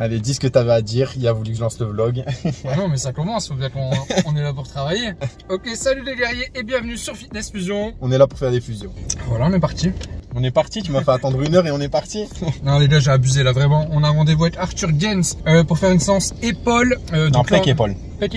Allez, dis ce que t'avais à dire. Il a voulu que je lance le vlog. Ah non, mais ça commence, faut bien qu'on on est là pour travailler. Ok, salut les guerriers et bienvenue sur Fitness Fusion. On est là pour faire des fusions. Voilà, on est parti. On est parti, tu m'as fait attendre une heure et on est parti. Non, les gars, j'ai abusé là, vraiment. On a rendez-vous avec Arthur Gens euh, pour faire une séance épaule. Euh, Non, donc là, Pec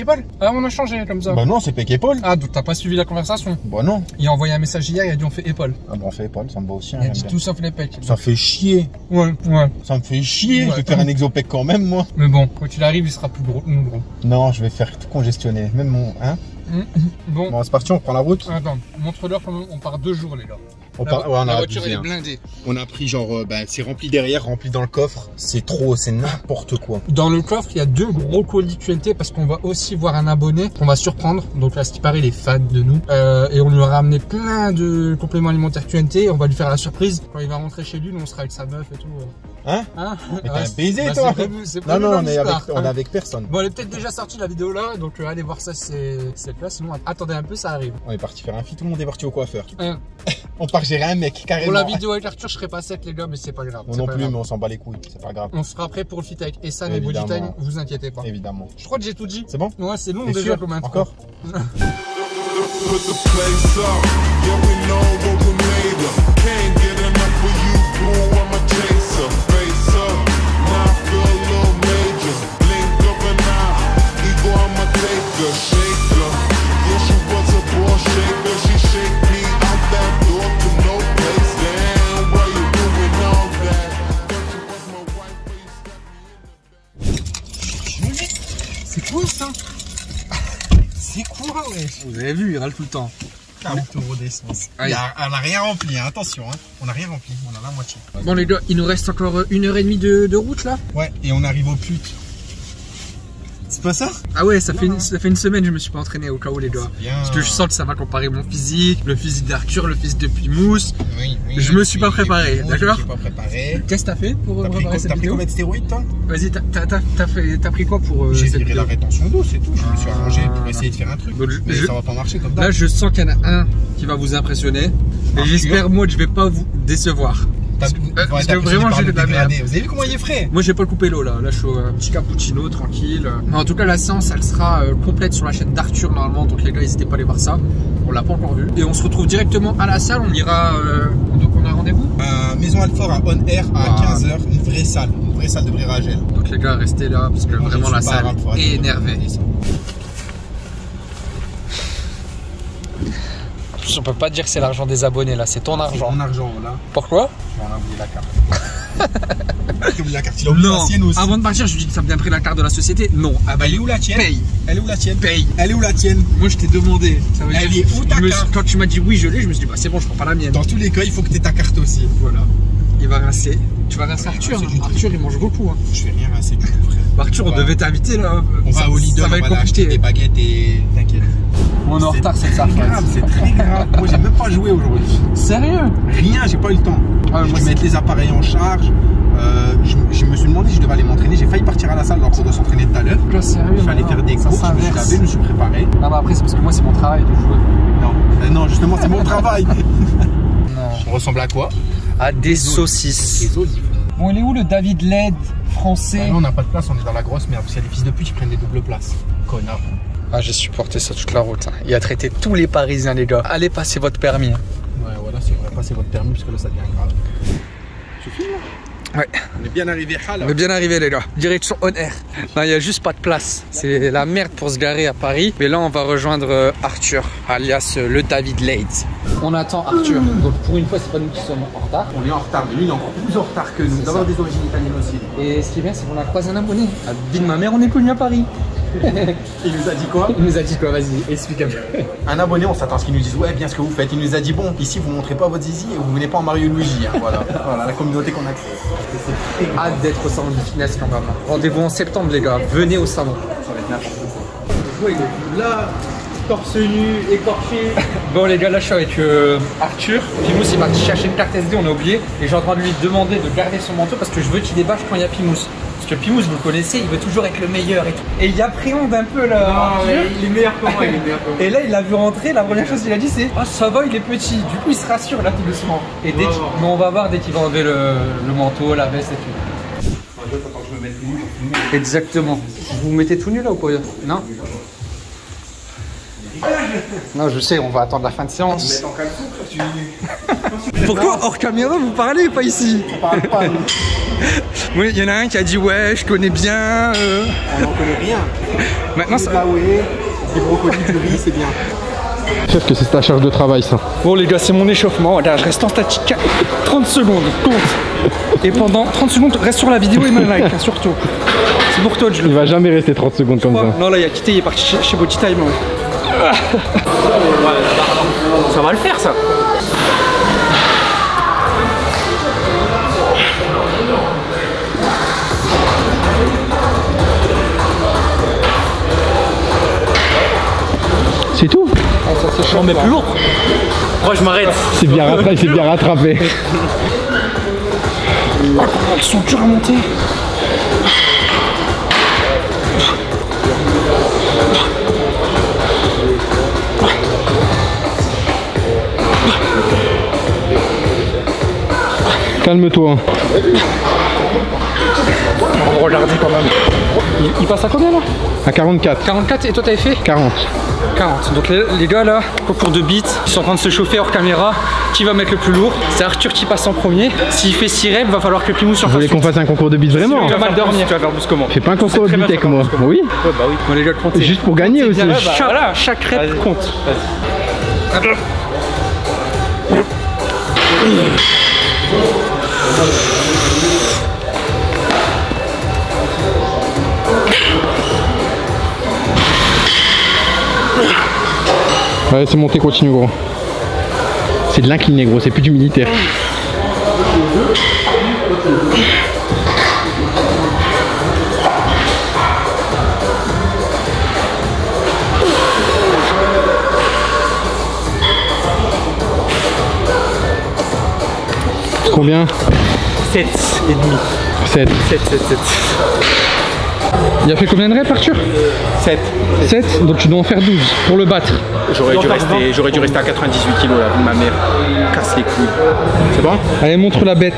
Paul Ah, on a changé comme ça. Bah non, c'est Paul. Ah, donc t'as pas suivi la conversation Bah non. Il a envoyé un message hier, il a dit on fait épaule. Ah bah on fait Paul, ça me va aussi. hein, Il a dit bien. tout sauf les pecs. Ça fait chier. Ouais, ouais. Ça me fait chier. Ouais, je vais faire un exopec quand même, moi. Mais bon, quand il arrive, il sera plus gros. mm, gros. Non, je vais faire tout congestionner. Même mon. Hein Mm, Bon, Bon, c'est parti, on prend la route. attends, montre-leur comment on part deux jours, les gars. On, La, part- ouais, on la a voiture, abusé, elle est hein. blindée. On a pris genre, euh, bah, c'est rempli derrière, rempli dans le coffre. C'est trop, c'est n'importe quoi. Dans le coffre, il y a deux gros colis QNT parce qu'on va aussi voir un abonné qu'on va surprendre. Donc là, ce qui paraît, il est fan de nous. Euh, et on lui a ramené plein de compléments alimentaires QNT. On va lui faire la surprise. Quand il va rentrer chez lui, nous, on sera avec sa meuf et tout. Hein Hein Mais t'as Ouais, un c'est- baiser, bah, toi prévu, Non, non, on est, avec, l'histoire. on est avec personne. Bon, elle est peut-être déjà sortie la vidéo là, donc euh, allez voir ça, c'est c'est là. Sinon, attendez un peu, ça arrive. On est parti faire un fit, tout le monde est parti au coiffeur. Hein. On part un mec, carrément. Pour la vidéo avec Arthur, je serai pas sec, les gars, mais c'est pas grave. Moi non plus, grave. mais on s'en bat les couilles, c'est pas grave. On sera prêt pour le fit avec Essan et Évidemment. Bodytime, vous inquiétez pas. Évidemment. Je crois que j'ai tout dit. C'est bon Ouais, c'est long déjà sûr comme. Encore Vous avez vu, il râle tout le temps. 40 euros d'essence. On n'a rien rempli, hein, attention. Hein. On n'a rien rempli, on a la moitié. Bon les gars, il nous reste encore euh, une heure et demie de, de route là? Ouais, et on arrive au pute. C'est pas ça Ah ouais, ça fait, une, ça fait une semaine que je me suis pas entraîné au cas où les gars. Bien. Parce que je sens que ça va comparer mon physique, le physique d'Arthur, le physique de Pimous. Oui, oui, Je me suis pas préparé, d'accord Je suis pas préparé. Qu'est-ce que t'as fait pour T'as pris, préparer cette t'as pris vidéo combien de stéroïdes, toi Vas-y, t'as- pris quoi pour euh, J'ai viré la vidéo rétention d'eau, c'est tout. Je me suis Ah. arrangé pour essayer de faire un truc. Donc, Mais je- ça va pas marcher comme ça. Là, je sens qu'il y en a un qui va vous impressionner. Et j'espère, moi, que je vais pas vous décevoir. Parce, euh, parce que vraiment, j'ai de la merde. Vous avez vu comment il est frais? Moi, j'ai pas coupé l'eau là. Là, je suis euh, petit cappuccino tranquille. En tout cas, la séance, elle sera euh, complète sur la chaîne d'Arthur normalement. Donc, les gars, n'hésitez pas à aller voir ça. On l'a pas encore vu. Et on se retrouve directement à la salle. On ira. euh, Donc, on a rendez-vous? Maison Alfort à On Air à Ah. 15h, une vraie salle, une vraie salle de Bréragel. Donc, les gars, restez là parce que Moi, vraiment, la salle faut est énervée. regarder ça. On peut pas dire que c'est l'argent des abonnés là. C'est ton C'est argent. mon argent là. Pourquoi On a oublié la carte. Oublié la carte. Il a oublié la sienne aussi. Avant de partir, je lui dis que t'as bien pris la carte de la société. Non. Ah bah elle est où la tienne Paye. Elle est où la tienne Paye. Elle est où la tienne Moi, je t'ai demandé. Ça veut Elle dire- est où ta me carte Quand tu m'as dit oui, je l'ai, je me suis dit, bah c'est bon, je prends pas la mienne. Dans tous les cas, il faut que tu aies ta carte aussi. Voilà. Il va rincer. Tu vas rincer Arthur. rincer hein. Arthur, il mange beaucoup. Hein. Je fais rien assez du tout, frère. Bah, Arthur, on va- devait t'inviter là. On ça, va au Lidl, ça on va va être aller acheter des baguettes et t'inquiète. On est en retard, c'est ça. très grave, c'est très grave. Moi, j'ai même pas joué aujourd'hui. Sérieux? Rien, j'ai pas eu le temps. Ah, je moi, dû c'est- mettre les appareils en charge. Euh, je, je me suis demandé si je devais aller m'entraîner. J'ai failli partir à la salle alors qu'on doit s'entraîner tout à l'heure. Il fallait non, faire des courses. Je me suis lavé, je me suis préparé. Non, mais après, c'est parce que moi, c'est mon travail de jouer. Non, Euh, non justement, c'est mon travail. Non. On ressemble à quoi? À des saucisses. Les autres, Bon, il est où le David Led français? Là, on n'a pas de place, on est dans la grosse merde. Parce qu'il y a des fils de pute qui prennent des doubles places. Connard. Ah, j'ai supporté ça toute la route. hein. Il a traité tous les Parisiens, les gars. Allez passer votre permis. hein. Ouais, voilà, c'est vrai. Passez votre permis parce que là, ça devient grave. Tu filmes là Ouais. On est bien arrivé On est bien arrivé les gars. Direction On Air. Non, il y a juste pas de place. C'est la merde pour se garer à Paris. Mais là, on va rejoindre euh, Arthur, alias euh, le David Lade. On attend Arthur. Donc pour une fois, c'est pas nous qui sommes en retard. On est en retard, mais lui, il est encore plus en retard que nous. D'avoir des origines italiennes aussi. Et ce qui est bien, c'est qu'on a croisé un abonné. À vie de ma mère, on est connu à Paris. Il nous a dit quoi Il nous a dit quoi Vas-y, explique un peu. Un abonné, on s'attend à ce qu'il nous dise Ouais, bien ce que vous faites. Il nous a dit Bon, ici, vous montrez pas votre zizi et vous venez pas en Mario et Luigi. hein. Voilà. voilà, la communauté qu'on a créée. Hâte d'être au salon de fitness quand même. Rendez-vous en septembre, les gars. Venez au salon. Ça va être n'importe quoi. Ouais, il est là, torse nu, écorché. Bon les gars, là je suis avec euh, Arthur. Pimous il m'a cherché une carte SD, on a oublié. Et j'ai en train de lui demander de garder son manteau parce que je veux qu'il débâche quand il y a Pimous. Que Pimous, vous le connaissez, il veut toujours être le meilleur et tout. Et il appréhende un peu là. Arthur. il est meilleur que moi, il est meilleur que moi. Et là, il l'a vu rentrer, la première chose qu'il a dit c'est Ah, ça va, il est petit. Du coup, il se rassure là tout doucement. Et dès Ouais, qu'il- ouais. mais on va voir dès qu'il va enlever le, le manteau, la veste et tout. Exactement. Vous vous mettez tout nu là ou pas Non? Non, je sais, on va attendre la fin de séance. Pourquoi hors caméra vous parlez pas ici? Parle pas, nous. Oui, il y en a un qui a dit ouais, je connais bien. euh. On n'en connaît rien. Maintenant, ça... Bah ouais, des brocolis, du riz, c'est bien. Chef, que c'est ta charge de travail ça. Bon les gars, c'est mon échauffement. Regarde, je reste en statique 30 secondes, compte. Et pendant 30 secondes, reste sur la vidéo et mets un like, hein, surtout. C'est pour toi je le Il va jamais rester 30 secondes comme ça. Non, là, il a quitté, il est parti chez, chez Body Time. ouais. Ça va le faire, ça. Non, mais plus lourd. Moi, je m'arrête. C'est bien rattrapé, c'est bien rattrapé. Ils sont durs à monter. Calme-toi. Regarder quand même. Il, il passe à combien là? À 44. 44 et toi t'avais fait? 40. 40. Donc les, les gars là, concours de beats, ils sont en train de se chauffer hors caméra. Qui va mettre le plus lourd? C'est Arthur qui passe en premier. S'il fait 6 reps, va falloir que Pimous en Vous voulez qu'on 8. fasse un concours de beats vraiment? Tu vas mal dormir. Tu vas faire brusquement. Fais pas un concours de beats avec moi. Oui Ouais, bah oui. Bon, les gars, comptez. Juste pour gagner aussi. Bah, chaque, voilà, chaque rep compte. Ouais, c'est monté, continue gros. C'est de l'incliné gros, c'est plus du militaire. Combien? 7 et demi. 7. 7, 7, 7. Il a fait combien de reps Arthur 7. 7, donc tu dois en faire 12 pour le battre. J'aurais dû, rester, j'aurais dû rester à 98 kilos là, ma mère casse les couilles. C'est bon? Allez, montre la bête.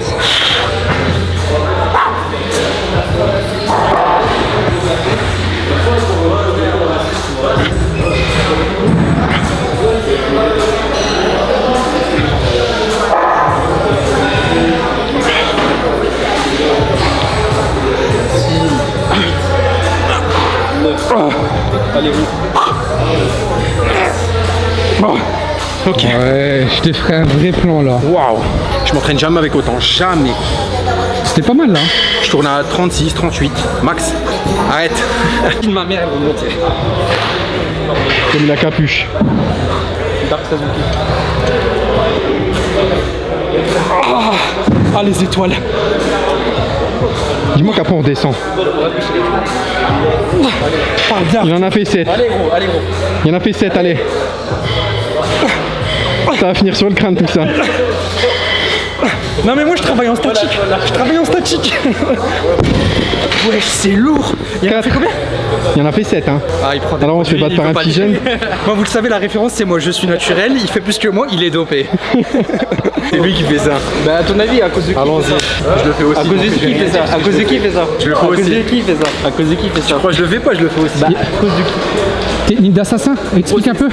Ok. Ouais, je t'ai fait un vrai plan là. Waouh Je m'entraîne jamais avec autant, jamais. C'était pas mal là. Je tourne à 36, 38, max. Arrête. Ma mère, elle va monter. Comme la capuche. Ah, les étoiles. Dis-moi qu'après on redescend. Il en a fait 7. Allez, gros, allez, gros. Il en a fait 7, allez. Ça va finir sur le crâne tout ça. Non, mais moi, je travaille en statique. Je travaille en statique. Wesh, c'est lourd. Il en a fait combien? Il en a fait 7 hein. Ah, il prend Alors on se fait battre par un petit jeune. Moi, vous le savez, la référence, c'est moi. Je suis naturel. Il fait plus que moi. Il est dopé. c'est lui qui fait ça. Bah à ton avis, à cause de qui Allons-y. Je le fais aussi. À cause de qui fait ça? À cause de qui fait ça? Je le fais À cause aussi. de qui fait ça? À cause de qui fait ça? Je le fais pas, je le fais aussi. Bah à cause de qui? Technique d'assassin, explique un peu.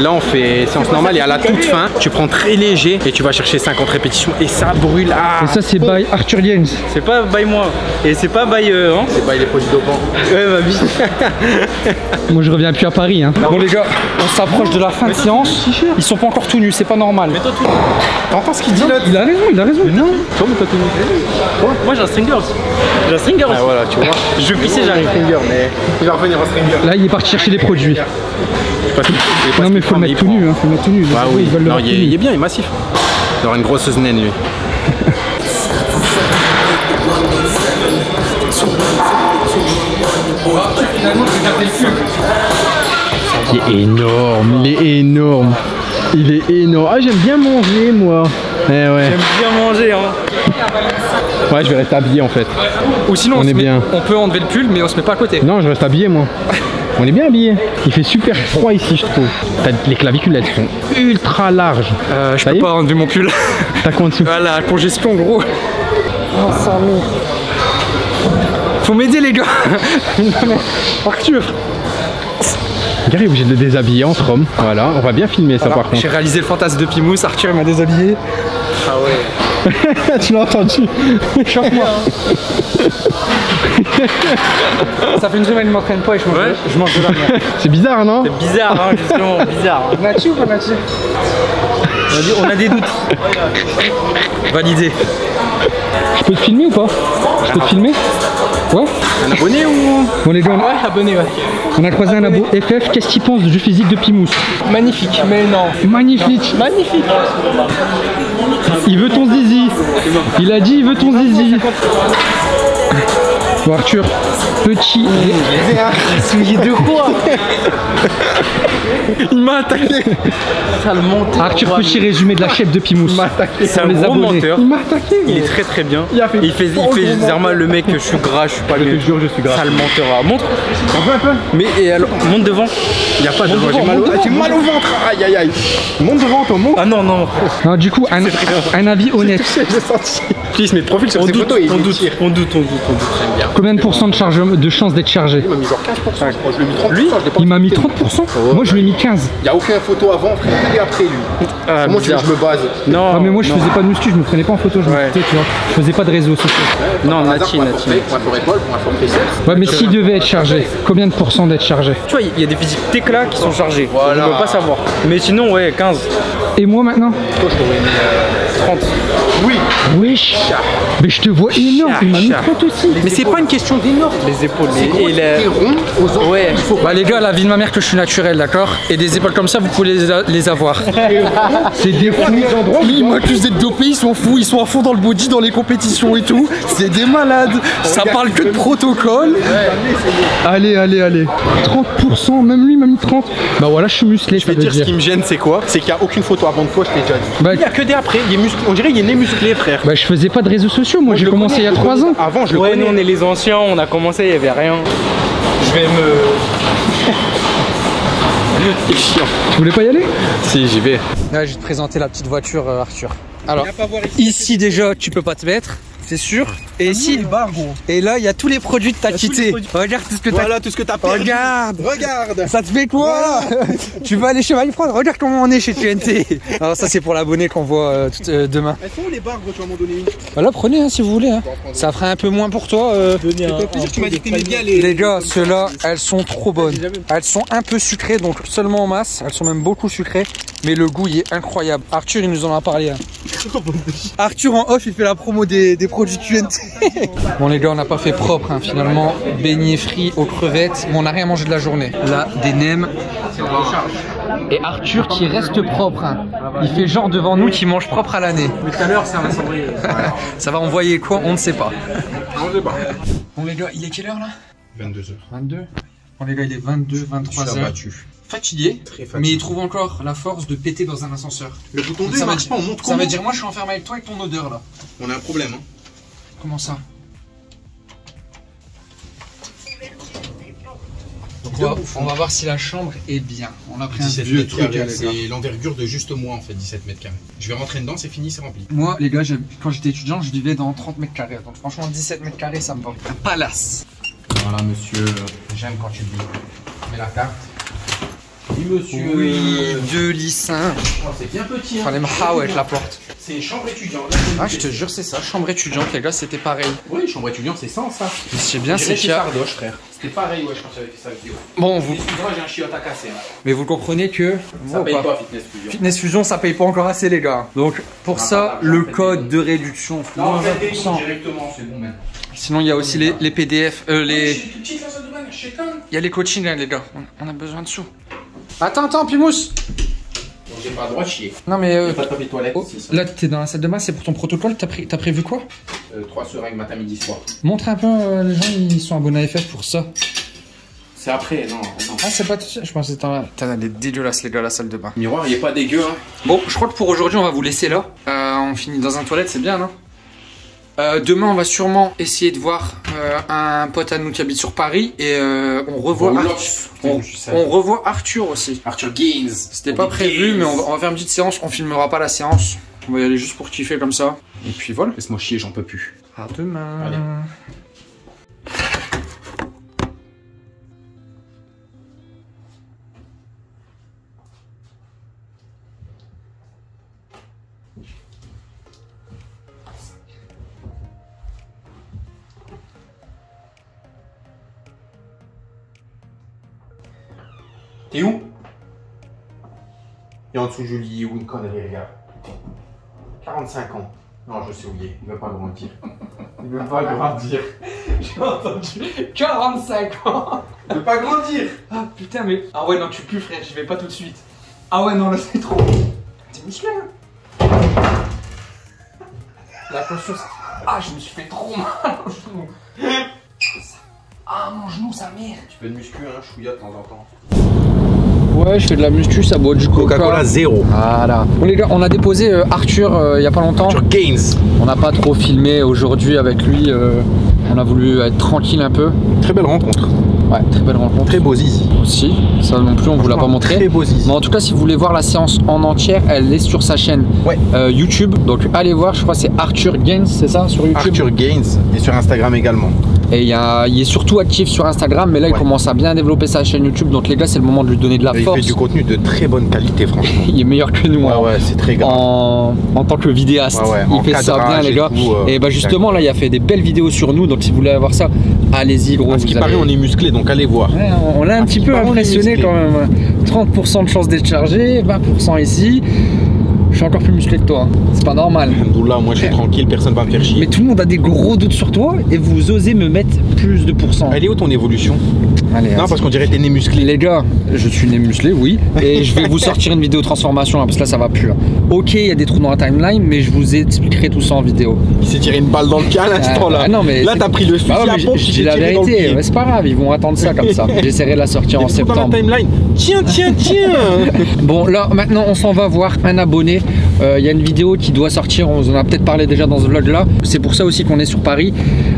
Là on fait séance normale et à la toute fin, tu prends très léger et tu vas chercher 50 répétitions et ça brûle. Ah Et ça c'est by Arthur Jens. C'est pas by moi. Et c'est pas by euh, hein C'est pas les produits dopants. Ouais ma vie. Moi je reviens plus à Paris hein. Bon, les gars, on s'approche de la fin de séance. Ils sont pas encore tout nus. C'est pas normal. T'entends ce qu'il dit là Il a raison, il a raison. Non. Moi j'ai un stringers. J'ai un stringers. Ah voilà, tu vois. Je vais pisser, j'arrive. Stringer, mais il va revenir en stringer. Là il est parti chercher des produits. Non mais faut le mettre tout nu, hein. faut le mettre tout nu. Ah Les oui, ils veulent le non, il, est, il est bien, il est massif. Il aura une grosse naine lui. Il est énorme, il est énorme. Il est énorme. Ah j'aime bien manger moi. Eh ouais. Bien manger hein. Ouais je vais rester habillé en fait. Ou sinon, On est met- bien. on peut enlever le pull, mais on se met pas à côté. Non je reste habillé moi. On est bien habillé. Il fait super froid ici je trouve. Les clavicules elles sont ultra larges. Euh, je peux pas enlever mon pull. T'as quoi en dessous voilà, congestion, gros. Faut m'aider les gars Arthur Gary est obligé de le déshabiller entre hommes. Voilà, on va bien filmer ça par contre. J'ai réalisé le fantasme de Pimous, Arthur il m'a déshabillé. tu l'as entendu Chauffe-moi Ça fait une semaine qu'il m'entraîne pas et je mange, je mange de la merde. C'est bizarre, non Bizarre, hein, justement, bizarre. Nati ou pas Nati On a, dit- on a des doutes. Validé. Je peux te filmer ou pas Je peux te filmer Ouais Un abonné ou Bon les gars, on a, Ouais, abonné, ouais. on a croisé un abo FF, qu'est-ce qu'il pense du jeu physique de Pimous Magnifique, mais non. Magnifique Magnifique. Il veut ton zizi. Il a dit il veut ton zizi Bon Arthur, petit... Souillé de quoi Il m'a attaqué Ça le monte. Arthur, petit résumé de la chef de Pimous. C'est un les gros abonnés. menteur. Il m'a attaqué Il est très très bien. Il a fait il fait, il le mec je suis gras, je suis pas Je bien. te jure, je suis grave. Sale menteur. Ah, Montre. Un peu, un peu Mais et alors, monte devant. Il y a pas de Monte j'ai devant, mal, au... ah, j'ai devant, mal au ventre Aïe aïe aïe Monte devant toi, monte Ah non, non. Non, du coup, un, un avis honnête. J'ai senti Please, mes profils sur On doute, photos, il on doute, on doute, on doute, on doute. Combien de pourcents de, charge, de chance d'être chargé Il m'a mis genre 15%, je crois. Je lui ai mis 30%, Lui je l'ai pas Il m'a mis 30%. Moi, je lui ai mis 15. Il n'y a aucune photo avant, frère, et après lui. Ah, Comment tu veux que je me base Non. Ah, mais moi, je non. faisais pas de muscu, je me prenais pas en photo, je me Ouais. foutais, tu vois. Je faisais pas de réseaux sociaux. Non, Par hasard, Nati, Nati. Ouais, mais s'il devait être chargé, combien de pourcents d'être chargé Tu vois, il y a des physiques d'éclat qui sont chargés. Voilà. On ne peut pas savoir. Mais sinon, ouais, 15, Et moi maintenant Toi, je t'aurais mis 30. Oui Wesh Mais je te vois énorme, il m'a mis 30 aussi. Mais c'est pas une question d'énorme. Les épaules, les, et T'es les... rond aux os. Ouais. Bah les gars, la vie de ma mère que je suis naturel, d'accord Et des épaules comme ça, vous pouvez les, a- les avoir. C'est des fous. Ils m'accusent d'être dopés, ils sont fous, ils sont à fond dans le body, dans les compétitions et tout. C'est des malades. Ça parle que de protocole. Allez, allez, allez. 30%, même lui il m'a mis 30. Bah voilà, je suis musclé, Je vais te dire ce dire. qui me gêne, c'est quoi C'est qu'il n'y a aucune photo avant de toi, je t'ai déjà dit. Bah, Il n'y a que des après, il est musclé. On dirait qu'il est né musclé, frère. bah, je faisais pas de réseaux sociaux, moi j'ai commencé connais, il y a je le 3 connais. ans. Avant, je le Ouais, connais. nous on est les anciens, on a commencé, il y avait rien. Je vais me. C'est chiant. Tu voulais pas y aller? Si, j'y vais. Là, je vais te présenter la petite voiture, euh, Arthur. Alors, ici déjà, tu peux pas te mettre, c'est sûr. Et ici, et là, il y a tous les produits que t'as quittés. Regarde tout ce que t'as. Voilà tout ce que t'as perdu. Regarde, Regarde. ça te fait quoi Tu vas aller chez MyFront, regarde comment on est chez TNT. Alors ça, c'est pour l'abonné qu'on voit euh, tout- euh, demain. Elles sont où les barres, tu vas m'en donner une Voilà, prenez hein, si vous voulez. hein. Ça ferait un peu moins pour toi. euh. Plaisir, tu m'as dit que t'aimais bien les. Les gars, ceux-là, elles sont trop bonnes. Elles sont un peu sucrées, donc seulement en masse. Elles sont même beaucoup sucrées, mais le goût il est incroyable. Arthur, il nous en a parlé. hein. Arthur en off, il fait la promo des, des produits QNT. Bon les gars, on n'a pas fait propre hein, finalement. Beignet frit aux crevettes, mais on n'a rien mangé de la journée. Là, des nems. Et Arthur qui reste propre. hein. Il fait genre devant nous qui mange propre à l'année. Mais tout à l'heure, ça va s'envoyer. Ça va envoyer quoi? On ne sait pas. Bon les gars, il est quelle heure là? 22h. 22 Bon les gars, il est 22, 23 heures. Fatigué, Très fatigué. mais il trouve encore la force de péter dans un ascenseur. Le bouton Donc 2 ça veut marche dire- pas, on monte Ça comment veut dire moi je suis enfermé avec toi avec ton odeur là. On a un problème, hein. Comment ça Donc on va, on va voir si la chambre est bien. On a pris un 17 vieux mètres truc. c'est l'envergure de juste moi en fait, 17 mètres carrés. Je vais rentrer dedans, c'est fini, c'est rempli. Moi, les gars, quand j'étais étudiant, je vivais dans 30 mètres carrés. Donc franchement, 17 mètres carrés, ça me va. Un palace. Voilà, monsieur, j'aime quand tu dis. Mets la carte. Oui, monsieur. Oui, deux lits simples. Oh, c'est bien petit, hein. Fallait me avec la porte. C'est chambre étudiante. Ah, je te jure, c'est ça. Chambre étudiante, les gars, c'était pareil. Oui, chambre étudiante, c'est sans ça. C'est bien, c'est qu'il frère. C'était pareil, ouais, je pense, avec sa vidéo. Bon, vous, j'ai un chiotte à casser. Hein. mais vous comprenez que. Ça Oh, paye pas. pas, Fitness Fusion. Fitness Fusion, ça paye pas encore assez, les gars. Donc, pour Ah, ça, pas d'argent, le faites code de réduction, Non, en fait, des 20%. directement, c'est bon maintenant. Sinon, il y a aussi les, les PDF, euh, les. Chez Tom. Il y a les coachings, hein, les gars. On, a besoin de sous. Attends, attends, Pimous Donc, j'ai pas le droit de chier. Non, mais. euh, pas de papier toilette oh, ici. là, t'es dans la salle de bain, c'est pour ton protocole. T'as pré- t'as prévu quoi? Euh, Trois seringues matin, midi, soir. Montre un peu, euh, les gens, ils sont abonnés à FF pour ça. C'est après, non, non. Ah, c'est pas tout ça Je pensais que t'en as. Putain, elle est dégueulasse, les gars, la salle de bain. Miroir, il est pas dégueu, hein. Bon, je crois que pour aujourd'hui, on va vous laisser là. Euh, on finit dans un toilette, c'est bien, non? Euh, demain, on va sûrement essayer de voir euh, un pote à nous qui habite sur Paris et euh, on revoit Oh, Arthur. On, revoit Arthur aussi. Arthur Gaines. C'était pas prévu, mais on va, on va faire une petite séance. On filmera pas la séance. On va y aller juste pour kiffer comme ça. Et puis voilà. Laisse-moi chier, j'en peux plus. À demain. Allez. T'es où? Et en dessous, Julie, ou une connerie, regarde. 45 ans. Non, je sais où il est. Il veut pas grandir. Il veut pas grandir. J'ai entendu 45 ans. Il veut pas grandir. Ah putain, mais. Ah ouais, non, tu pues, frère, j'y vais pas tout de suite. Ah ouais, non, là, c'est trop. T'es musclé, hein La conscience. Ah, je me suis fait trop mal au genou. Ah, mon genou, sa mère. Tu peux de muscu, hein, chouïa de temps en temps. Ouais, je fais de la muscu, ça boit du Coca-Cola zéro. Voilà. Bon les gars, on a déposé euh, Arthur euh, il y a pas longtemps. Sur Gaines. On n'a pas trop filmé aujourd'hui avec lui. euh, on a voulu être tranquille un peu. Très belle rencontre. Ouais, très belle rencontre. Très beau zizi. aussi. Ça non plus, on vous l'a pas montré. Très beau zizi. Mais en tout cas, si vous voulez voir la séance en entière, elle est sur sa chaîne Ouais. euh, YouTube. Donc allez voir, je crois que c'est Arthur Gaines, c'est ça sur YouTube? Arthur Gaines et sur Instagram également. Et il, y a- il est surtout actif sur Instagram, mais là il commence à bien développer sa chaîne YouTube. Donc les gars, c'est le moment de lui donner de la Et il force. fait du contenu de très bonne qualité, franchement. Il est meilleur que nous. Ouais, hein. ouais, c'est très grave. en, en tant que vidéaste. Ouais, il en fait ça bien, les et gars. tout, euh, et bah justement, là, il a fait des belles vidéos sur nous. Donc si vous voulez avoir ça, allez-y, gros. À ce vous qui allez- paraît, on est musclé, donc allez voir. On l'a un petit peu impressionné quand même. 30% de chance d'être chargé, 20% ici. Je suis encore plus musclé que toi. hein. C'est pas normal. Alhamdoulilah, moi je suis tranquille, personne va me faire chier. Mais tout le monde a des gros doutes sur toi et vous osez me mettre plus de pourcents. Elle est où ton évolution Allez, Non, parce qu'on dirait que t'es né musclé. Les gars, je suis né musclé, oui, et je vais vous sortir une vidéo transformation là, parce que là ça va plus. là. Ok, il y a des trous dans la timeline, mais je vous expliquerai tout ça en vidéo. Il s'est tiré une balle dans le pied à l'instant là. Ah, non, mais là c'est- t'as pris le fusil Bah ouais, t'es la vérité, c'est pas grave, ils vont attendre ça comme ça. J'essaierai de la sortir en dans la septembre. timeline. Tiens, tiens, tiens Bon, là maintenant on s'en va voir un abonné. Euh, Il y a une vidéo qui doit sortir, on en a peut-être parlé déjà dans ce vlog là. C'est pour ça aussi qu'on est sur Paris.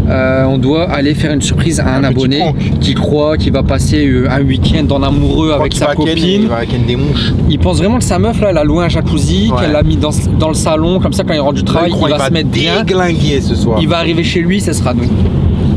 Euh, on doit aller faire une surprise à un, Un petit abonné qui croit qu'il va passer euh, un week-end en amoureux avec sa copine. Il va ken des mouches. Il pense vraiment que sa meuf là, elle a loué un jacuzzi, Ouais. qu'elle l'a mis dans, dans le salon, comme ça quand il rentre du travail, il, va se mettre bien. ce soir. Il va arriver chez lui, ce sera nous.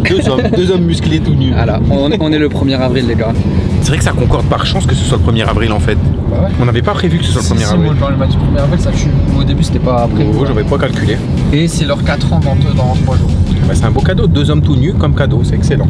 Deux hommes, deux hommes musclés tout nus. Voilà, on, on est le 1er avril les gars. C'est vrai que ça concorde par chance que ce soit le 1er avril en fait. Bah ouais. On n'avait pas prévu que ce soit le 1er avril. 1er avril, ça tue. Au début c'était pas prévu. Oh, j'avais pas calculé. Et c'est leurs 4 ans dans, dans 3 jours. Bah, c'est un beau cadeau, deux hommes tout nus comme cadeau, c'est excellent.